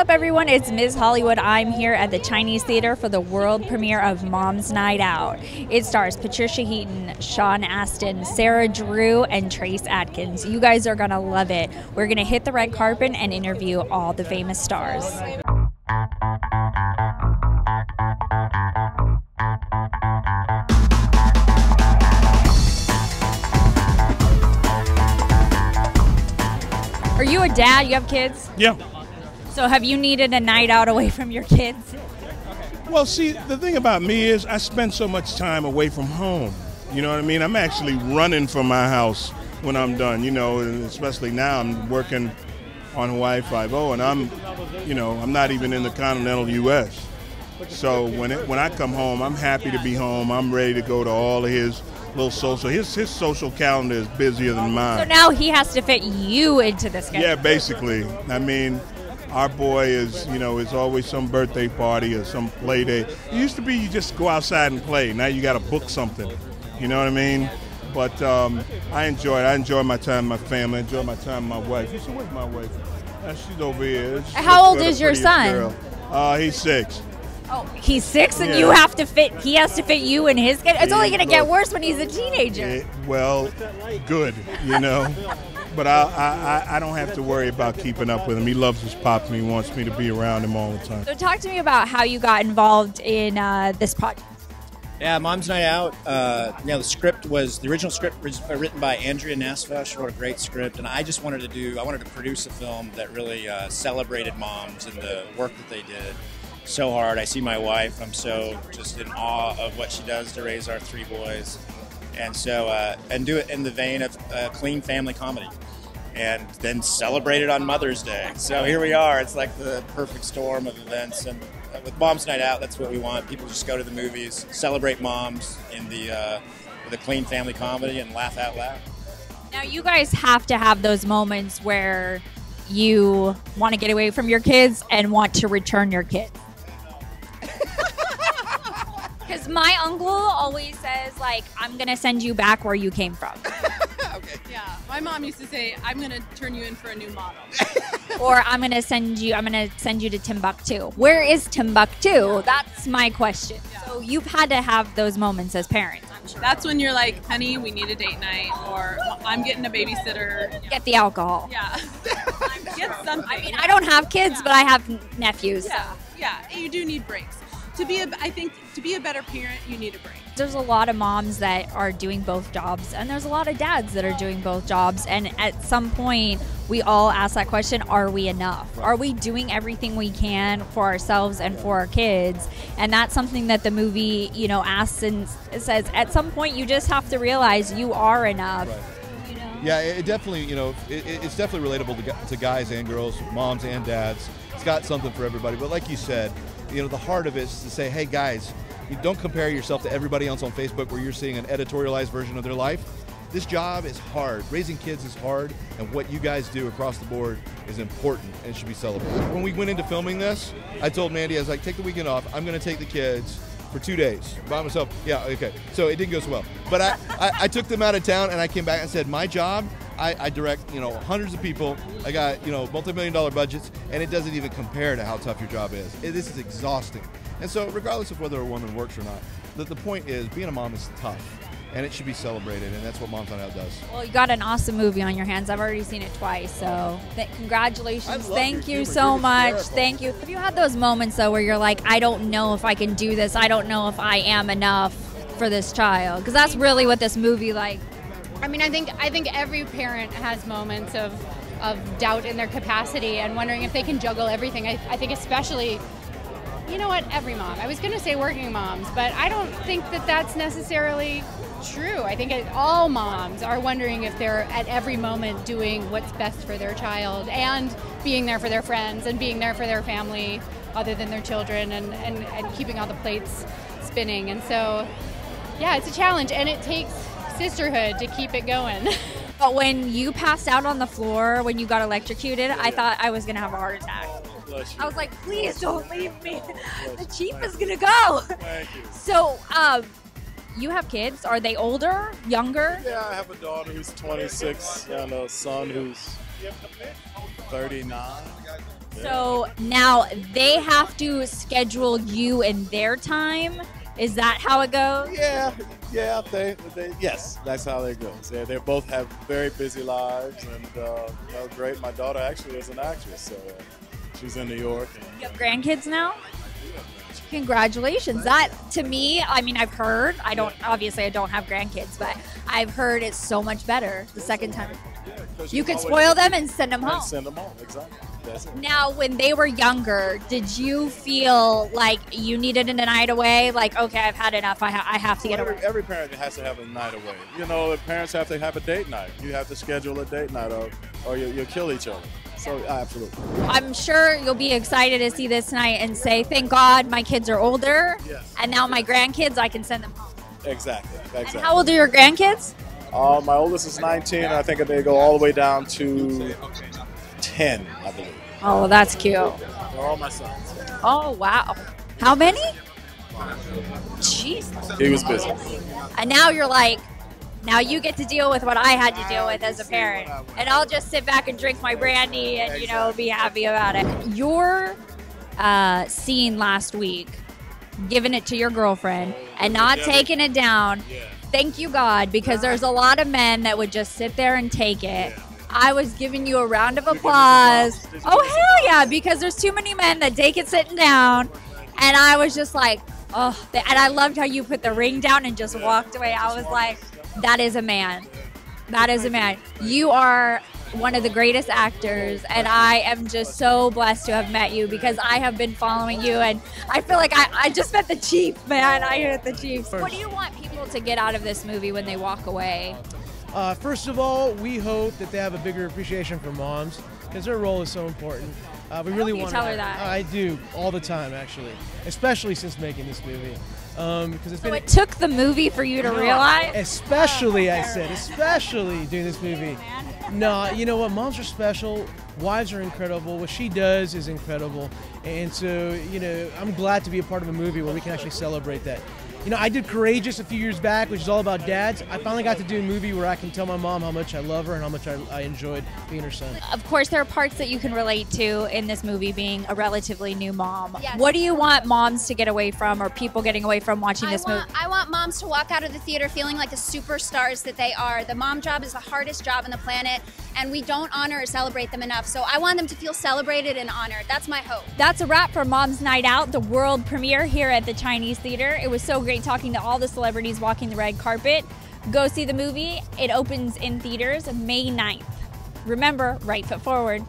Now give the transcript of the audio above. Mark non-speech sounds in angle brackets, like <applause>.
up, everyone? It's Miz Hollywood. I'm here at the Chinese Theater for the world premiere of Mom's Night Out. It stars Patricia Heaton, Sean Astin, Sarah Drew, and Trace Adkins. You guys are going to love it. We're going to hit the red carpet and interview all the famous stars. Are you a dad? You have kids? Yeah. So have you needed a night out away from your kids? Well, see, the thing about me is I spend so much time away from home. You know what I mean? I'm actually running from my house when I'm done, you know, and especially now I'm working on Hawaii 5 and I'm, you know, I'm not even in the continental U.S. So when it, when I come home, I'm happy to be home. I'm ready to go to all of his little social. His his social calendar is busier than mine. So now he has to fit you into this schedule. Yeah, basically. I mean, our boy is, you know, it's always some birthday party or some play day. It used to be you just go outside and play. Now you got to book something. You know what I mean? But um, I enjoy it. I enjoy my time with my family. I enjoy my time with my wife. You see, where's my wife? Uh, she's over here. She's How old is your son? Uh, he's six. Oh, he's six, and Yeah. you have to fit. He has to fit you in his. It's only going to get worse when he's a teenager. Eh, well, good, you know. <laughs> But I, I, I- I don't have to worry about keeping up with him. He loves his pop and he wants me to be around him all the time. So talk to me about how you got involved in uh, this project. Yeah, Mom's Night Out. Uh, you know, the script was the original script was uh, written by Andrea Nasfell. She wrote a great script, and I just wanted to do. I wanted to produce a film that really uh, celebrated moms and the work that they did so hard. I see my wife. I'm so just in awe of what she does to raise our three boys, and so uh, and do it in the vein of a clean family comedy. And then celebrate it on Mother's Day. So here we are. It's like the perfect storm of events, and uh, with Mom's Night Out, that's what we want. People just go to the movies, celebrate moms in the uh, with a clean family comedy, and laugh out loud. Now you guys have to have those moments where you want to get away from your kids and want to return your kids. Because my uncle always says, like, I'm gonna send you back where you came from, <laughs> okay. Yeah, my mom used to say, "I'm gonna turn you in for a new model." <laughs> or I'm gonna send you, I'm gonna send you to Timbuktu. Where is Timbuktu? That's my question. So you've had to have those moments as parents. Sure. That's when you're like, "Honey, we need a date night," or "I'm getting a babysitter." Get the alcohol. Yeah, <laughs> get something. I mean, I don't have kids, but I have nephews. so. Yeah, yeah, you do need breaks. To be a, I think to be a better parent, you need a break. there's a lot of moms that are doing both jobs and there's a lot of dads that are doing both jobs and at some point we all ask that question are we enough are we doing everything we can for ourselves and for our kids and that's something that the movie you know asks and says at some point you just have to realize you are enough you know? Yeah, it it definitely, you know, it, it- it's definitely relatable to, to guys and girls, moms and dads. It's got something for everybody. But like you said, you know, the heart of it is to say, hey guys, you don't compare yourself to everybody else on Facebook where you're seeing an editorialized version of their life. This job is hard. Raising kids is hard, and what you guys do across the board is important and should be celebrated. When we went into filming this, I told Mandy, I was like, take the weekend off. I'm going to take the kids for two days by myself. Yeah, okay. So it didn't go so well. But I, I, I took them out of town and I came back and said, my job, I, I direct, you know, hundreds of people. I got, you know, multi-million dollar budgets, and it doesn't even compare to how tough your job is. It, this is exhausting. And so regardless of whether a woman works or not, the, the point is being a mom is tough. And it should be celebrated, and that's what Moms on Out does. well you got an awesome movie on your hands i've already seen it twice so th- congratulations thank you humor. so You're much hysterical. thank you have you had those moments though where you're like i don't know if i can do this i don't know if i am enough for this child because that's really what this movie like I mean, I think I think every parent has moments of of doubt in their capacity and wondering if they can juggle everything. I, I think especially, you know what, every mom. I was going to say working moms, but I don't think that that's necessarily true. I think all moms are wondering if they're at every moment doing what's best for their child and being there for their friends and being there for their family other than their children and, and, and keeping all the plates spinning. And so, yeah, it's a challenge and it takes sisterhood to keep it going. <laughs> But when you passed out on the floor when you got electrocuted, I thought I was gonna have a heart attack. I was like, please don't leave me. <laughs> The chief is gonna go. So, um, you have kids. Are they older, younger? Yeah, I have a daughter who's 26 and a son who's 39. So now they have to schedule you in their time. Is that how it goes? Yeah, yeah, they, they, yes, that's how they go. They, they both have very busy lives, and uh, you know, great. My daughter actually is an actress, so uh, she's in New York. And, You have grandkids now? Congratulations. That to me, I mean, I've heard, I don't, obviously, I don't have grandkids, but I've heard it's so much better the second time. You could spoil them and send them home. send them home. Exactly. Now, when they were younger, did you feel like you needed a night away? Like, okay, I've had enough. I, ha- I have to get Well, away. every, every parent has to have a night away. You know, parents have to have a date night. You have to schedule a date night, or, or you, you'll kill each other. So, absolutely. I'm sure you'll be excited to see this night and say, thank God my kids are older. Yes. And now my grandkids, I can send them home. Exactly. And Exactly. how old are your grandkids? Uh, my oldest is 19, and I think they go all the way down to 10, I believe. Oh, that's cute. They're all my sons. Oh, wow. How many? Jeez. He was busy. And now you're like, now you get to deal with what I had to deal with as a parent. And I'll just sit back and drink my brandy and, you know, be happy about it. Your uh, scene last week, giving it to your girlfriend and not taking it down. Thank you, God, because there's a lot of men that would just sit there and take it. I was giving you a round of applause. Oh, hell yeah, because there's too many men that take it sitting down. And I was just like, oh, and I loved how you put the ring down and just walked away. I was like, that is a man. That is a man. You are one of the greatest actors, and I am just so blessed to have met you because I have been following you, and I feel like I, I just met the Chief, man. I met the Chief. What do you want people to get out of this movie when they walk away? Uh, first of all, we hope that they have a bigger appreciation for moms because their role is so important. Uh, we I really want tell her that. I do all the time, actually, especially since making this movie. Um, because it's So been it took the movie for you to realize. especially I said, especially doing this movie. No, you know what? Moms are special. Wives are incredible. What she does is incredible. And so, you know, I'm glad to be a part of a movie where we can actually celebrate that. You know, I did Courageous a few years back, which is all about dads. I finally got to do a movie where I can tell my mom how much I love her and how much I, I enjoyed being her son. Of course, there are parts that you can relate to in this movie being a relatively new mom. Yes. What do you want moms to get away from or people getting away from watching I this want, movie? I want moms to walk out of the theater feeling like the superstars that they are. The mom job is the hardest job on the planet, and we don't honor or celebrate them enough. So I want them to feel celebrated and honored. That's my hope. That's a wrap for Mom's Night Out, the world premiere here at the Chinese Theater. It was so great talking to all the celebrities walking the red carpet. Go see the movie. It opens in theaters May 9th. Remember, right foot forward.